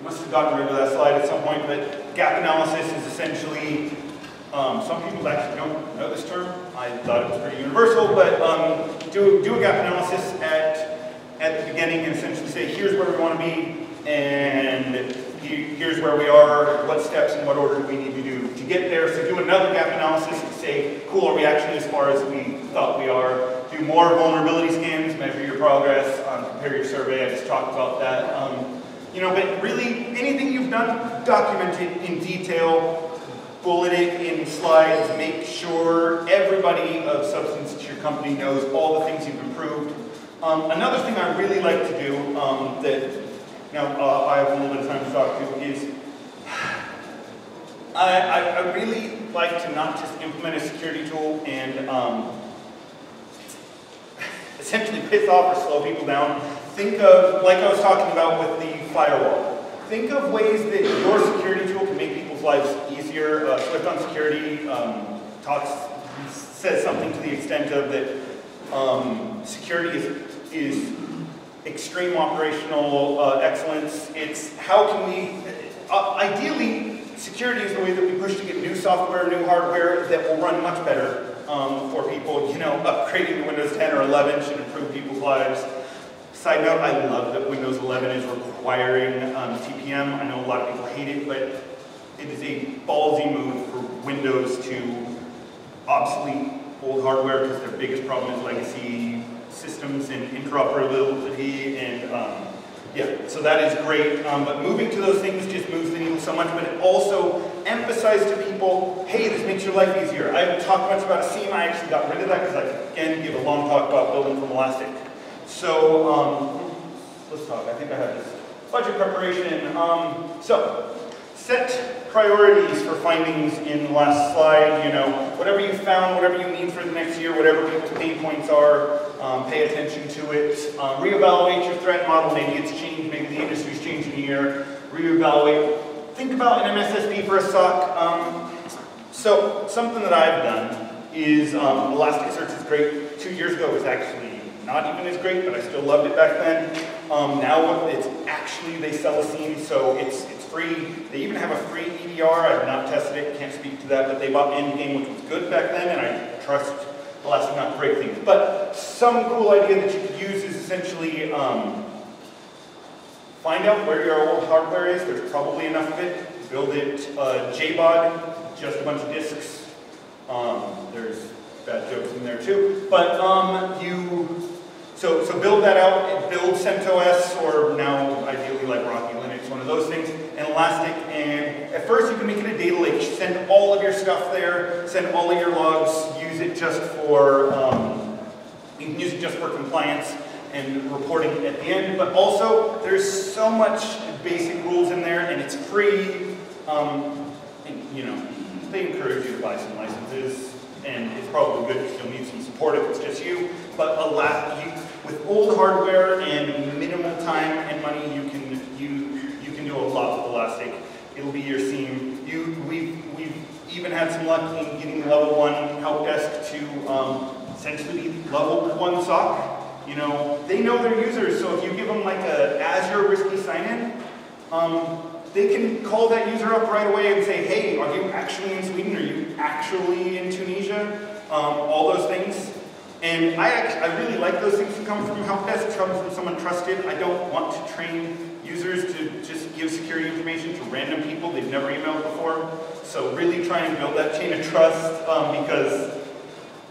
must have gotten rid of that slide at some point, but gap analysis is essentially, um, some people actually don't know this term. I thought it was pretty universal, but um, do, do a gap analysis at, at the beginning and essentially say, here's where we want to be, and here's where we are, what steps and what order do we need to do to get there. So do another gap analysis and say, cool, are we actually as far as we thought we are? Do more vulnerability scans, measure your progress, um, compare your survey, I just talked about that. Um, you know, but really, anything you've done, document it in detail, bullet it in slides, make sure everybody of substance at your company knows all the things you've improved. Um, another thing I really like to do um, that now, uh, I have a little bit of time to talk to, is I, I, I, really like to not just implement a security tool and um, essentially piss off or slow people down. Think of, like I was talking about with the firewall, think of ways that your security tool can make people's lives easier. Uh, Swift on Security um, talks, says something to the extent of that um, security is, is extreme operational uh, excellence. It's how can we, uh, ideally, security is the way that we push to get new software, new hardware that will run much better um, for people. You know, upgrading to Windows 10 or 11 should improve people's lives. Side note, I love that Windows 11 is requiring um, TPM. I know a lot of people hate it, but it is a ballsy move for Windows to obsolete old hardware because their biggest problem is legacy systems and interoperability and um, yeah, so that is great. Um, but moving to those things just moves the needle so much, but it also emphasizes to people, hey, this makes your life easier. I haven't talked much about a SIEM. I actually got rid of that because I, again, give a long talk about building from Elastic. So um, let's talk. I think I have this budget preparation. Um, so set priorities for findings in the last slide. You know, whatever you found, whatever you need for the next year, whatever people's pain points are, um, pay attention to it. Um, reevaluate your threat model. Maybe it's changed. Maybe the industry's changed in a year. Reevaluate. Think about an MSSP for a SOC. Um, so something that I've done is um, Elasticsearch is great. Two years ago it was actually not even as great, but I still loved it back then. Um, now it's actually, they sell a SIEM, so it's free. They even have a free EDR. I've not tested it, can't speak to that, but they bought Endgame, which was good back then, and I trust Elastic not to break things. But some cool idea that you could use is essentially um, find out where your old hardware is. There's probably enough of it. Build it uh, JBOD, just a bunch of disks. Um, there's bad jokes in there too. But um, you so, so build that out, build CentOS, or now ideally like Rocky Linux, one of those things, and Elastic, and at first you can make it a data lake. Send all of your stuff there, send all of your logs, use it just for, um, you can use it just for compliance and reporting at the end, but also there's so much basic rules in there, and it's free, um, and, you know, they encourage you to buy some licenses, and it's probably good because you'll need some support if it's just you, but Elastic, with old hardware and minimal time and money, you can you you can do a lot with Elastic. It'll be your SIEM. You we've we've even had some luck in getting level one help desk to um, essentially level one SOC, you know, they know their users, so if you give them like a Azure risky sign-in, um, they can call that user up right away and say, hey, are you actually in Sweden? Are you actually in Tunisia? Um, all those things. And I, act- I really like those things to come from help desk, come from someone trusted. I don't want to train users to just give security information to random people they've never emailed before. So really try and build that chain of trust um, because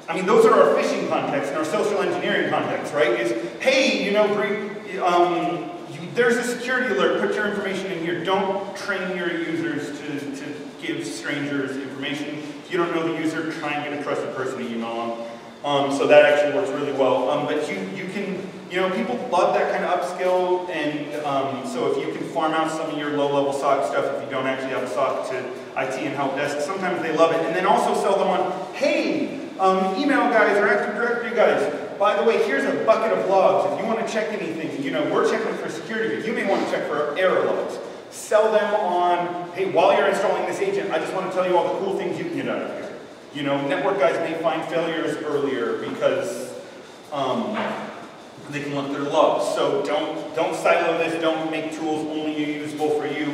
I mean, those are our phishing contexts and our social engineering context, right? Is, hey, you know, Brie, um, you, there's a security alert, put your information in here. Don't train your users to, to give strangers information. If you don't know the user, try and get a trusted person to email them. Um, so that actually works really well. Um, but you, you can, you know, people love that kind of upskill, and um, so if you can farm out some of your low-level SOC stuff, if you don't actually have a SOC to IT and help desk, sometimes they love it. And then also sell them on, hey, um, email guys or Active Directory guys, by the way, here's a bucket of logs. If you want to check anything, you know, we're checking for security, but you may want to check for error logs. Sell them on, hey, while you're installing this agent, I just want to tell you all the cool things you can get out of here. You know, network guys may find failures earlier because um, they can look their logs. So don't don't silo this. Don't make tools only usable for you.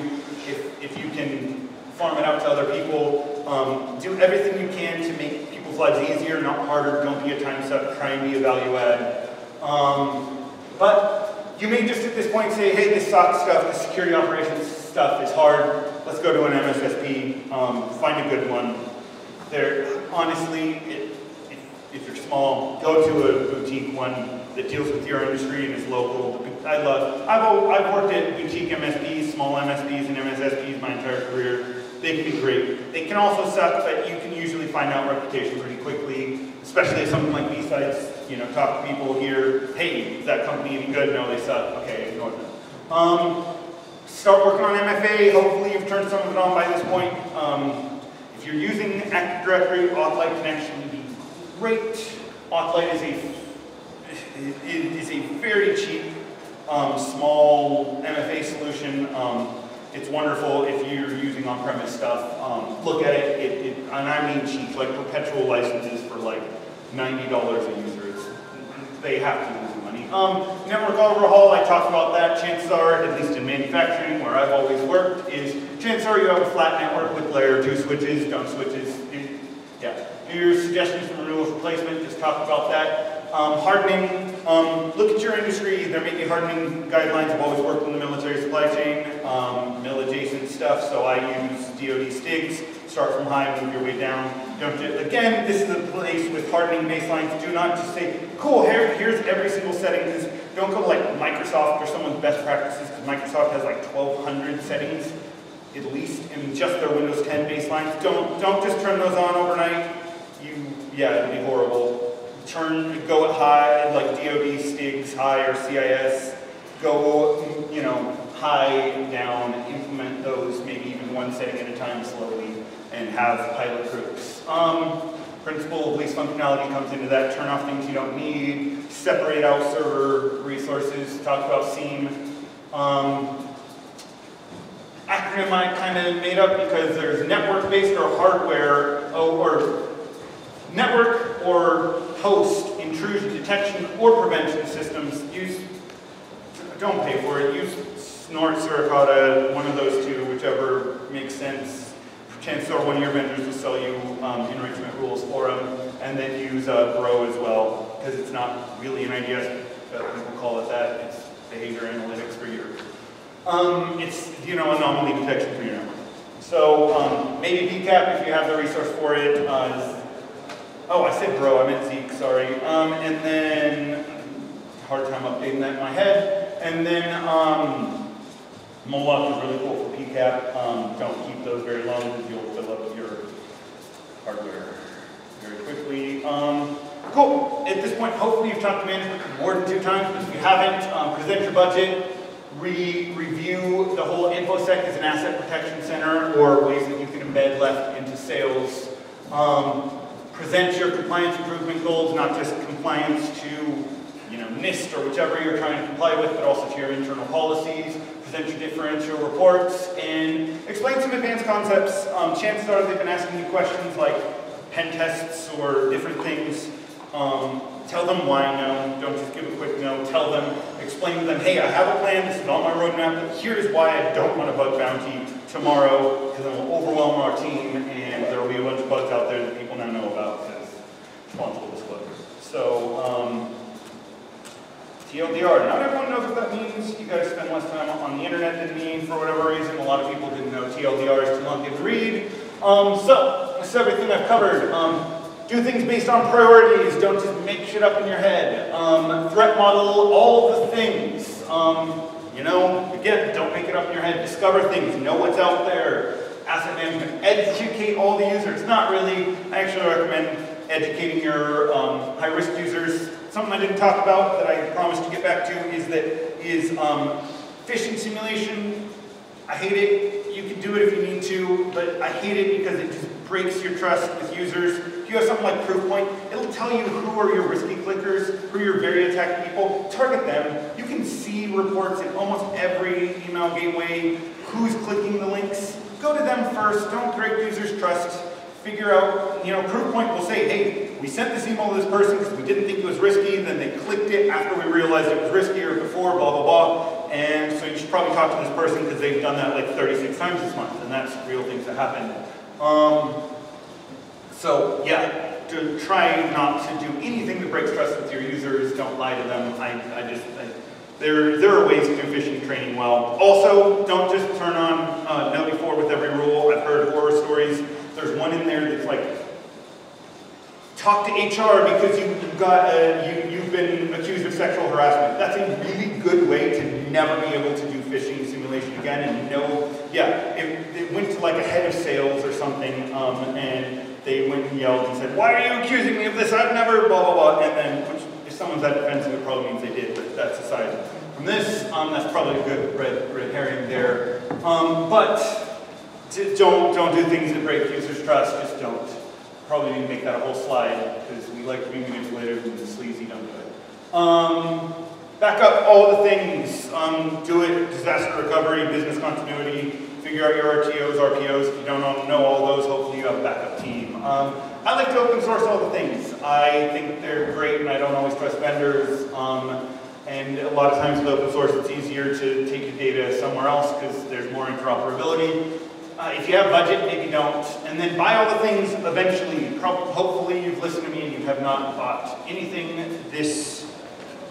If if you can farm it out to other people, um, do everything you can to make people's lives easier, not harder. Don't be a time suck. Try and be a value add. Um, but you may just at this point say, hey, this SOC stuff, this security operations stuff is hard. Let's go to an MSSP. Um, find a good one. Honestly, it, if, if you're small, go to a boutique one that deals with your industry and is local. I love, I've, I've worked at boutique MSPs, small MSPs and MSSPs my entire career. They can be great. They can also suck, but you can usually find out reputation pretty quickly, especially if something like BSides, you know, talk to people here, hey, is that company any good? No, they suck. Okay, ignore them. Um, start working on MFA. Hopefully you've turned some of it on by this point. Um, if you're using Active Directory, AuthLite can actually be great. AuthLite is a it is a very cheap, um, small MFA solution. Um, it's wonderful if you're using on-premise stuff. Um, look at it, it, it, and I mean cheap, like perpetual licenses for like $90 a user. It's, they have to. Um, network overhaul, I talked about that. Chances are, at least in manufacturing, where I've always worked, is chances are you have a flat network with layer two switches, dumb switches. Yeah. Your suggestions for renewal replacement, just talk about that. Um, hardening, um, look at your industry. There may be hardening guidelines. I've always worked in the military supply chain, um, mill adjacent stuff, so I use DoD STIGs. Start from high, move your way down. Again, this is a place with hardening baselines. Do not just say, cool, here, here's every single setting. Don't go like Microsoft or someone's best practices, because Microsoft has like 1,200 settings, at least in just their Windows 10 baselines. Don't, don't just turn those on overnight. You, yeah, it'd be horrible turn, go at high, like DoD STIGs high or CIS, go, you know, high, down, implement those maybe even one setting at a time slowly, and have pilot groups. Um, principle of least functionality comes into that. Turn off things you don't need, separate out server resources, talk about SIEM. Um, acronym I kind of made up because there's network-based or hardware, oh, or network or host intrusion detection or prevention systems. Use, don't pay for it, use Snort, Suricata, one of those two, whichever makes sense. Chances are one of your vendors will sell you um, enrichment rules for them, and then use uh, Bro as well, because it's not really an IDS, but people call it that. It's behavior analytics for your, um, it's, you know, anomaly detection for your network. So um, maybe PCAP if you have the resource for it. Uh, Oh, I said bro, I meant Zeek, sorry. Um, and then, hard time updating that in my head. And then, um, Moloch is really cool for PCAP. Um, don't keep those very long because you'll fill up your hardware very quickly. Um, cool. At this point, hopefully you've talked to management more than two times, but if you haven't, um, present your budget, re review the whole InfoSec as an asset protection center or ways that you can embed left into sales. Um, present your compliance improvement goals, not just compliance to you know, NIST or whichever you're trying to comply with, but also to your internal policies, present your differential reports, and explain some advanced concepts. Um, chances are they've been asking you questions like pen tests or different things. Um, tell them why no, don't just give a quick no, tell them, explain to them, hey, I have a plan, this is on my roadmap, but here's why I don't want a bug bounty tomorrow, because it will overwhelm our team, and there will be a bunch of bugs out there that people now know about, because responsible disclosure. So, um, TLDR, not everyone knows what that means. You guys spend less time on the internet than me for whatever reason. A lot of people didn't know TLDR is too long to read. Um, so, that's everything I've covered. Um, do things based on priorities. Don't just make shit up in your head. Um, threat model, all the things. Um, you know, again, don't make it up in your head. Discover things. Know what's out there. Asset management. Educate all the users. Not really. I actually recommend educating your um, high-risk users. Something I didn't talk about that I promised to get back to is that is um, phishing simulation. I hate it. You can do it if you need to, but I hate it because it just breaks your trust with users. If you have something like Proofpoint, it'll tell you who are your risky clickers, who are your very attacked people. Target them. You can see reports in almost every email gateway who's clicking the links. Go to them first. Don't break users' trust figure out, you know, Proofpoint will say, hey, we sent this email to this person because we didn't think it was risky, then they clicked it after we realized it was risky or before, blah, blah, blah. And so you should probably talk to this person because they've done that like 36 times this month, and that's real things that happen. Um, so, yeah, to try not to do anything that breaks trust with your users, don't lie to them. I, I just, I, there, there are ways to do phishing training well. Also, don't just turn on uh, before with every rule. I've heard horror stories there's one in there that's like, talk to HR because you, have got uh, you, you've been accused of sexual harassment. That's a really good way to never be able to do phishing simulation again and know, yeah, it, it went to like a head of sales or something um, and they went and yelled and said, why are you accusing me of this? I've never, blah, blah, blah. And then, which, if someone's that defensive, it probably means they did, but that's aside from this. Um, that's probably a good red, red herring there. Um, but don't, don't do things that break users' trust, just don't. Probably to make that a whole slide, because we like to be manipulative and sleazy, don't do it. Um, back up all the things. Um, do it, disaster recovery, business continuity, figure out your RTOs, RPOs. If you don't know all those, hopefully you have a backup team. Um, I like to open source all the things. I think they're great, and I don't always trust vendors. Um, and a lot of times with open source, it's easier to take your data somewhere else because there's more interoperability. Uh, if you have budget, maybe don't. And then buy all the things eventually. hopefully you've listened to me and you have not bought anything this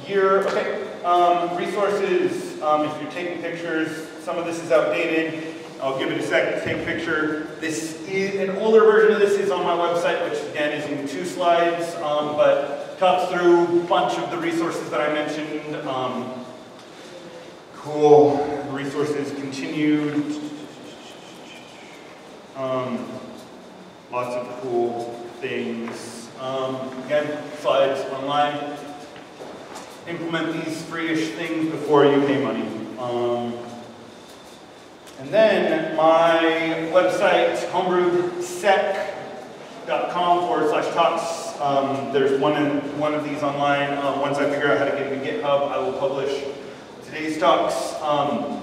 year. Okay, um, resources, um, if you're taking pictures, some of this is outdated. I'll give it a second to take a picture. This is, an older version of this is on my website, which again is in two slides, um, but talks through a bunch of the resources that I mentioned. Um, cool, resources continued. Um, lots of cool things. Um, again, slides online. Implement these free-ish things before you pay money. Um, and then my website, homebrewsec.com forward slash talks. Um, there's one, in, one of these online. Uh, once I figure out how to get into GitHub, I will publish today's talks. Um,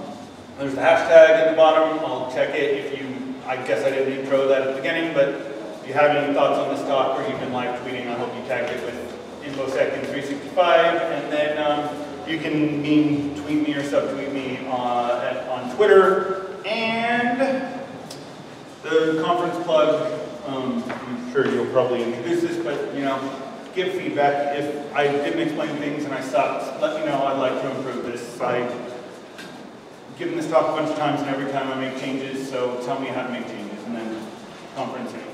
there's the hashtag at the bottom. I'll check it if you I guess I didn't intro that at the beginning, but if you have any thoughts on this talk or you've been live tweeting, I hope you tagged it with InfoSec in 365, and then um, you can mean tweet me or subtweet me uh, at, on Twitter, and the conference plug, um, I'm sure you'll probably introduce this, but you know, give feedback. If I didn't explain things and I sucked, let me know. I'd like to improve this. I given this talk a bunch of times, and every time I make changes, so tell me how to make changes, and then conference and.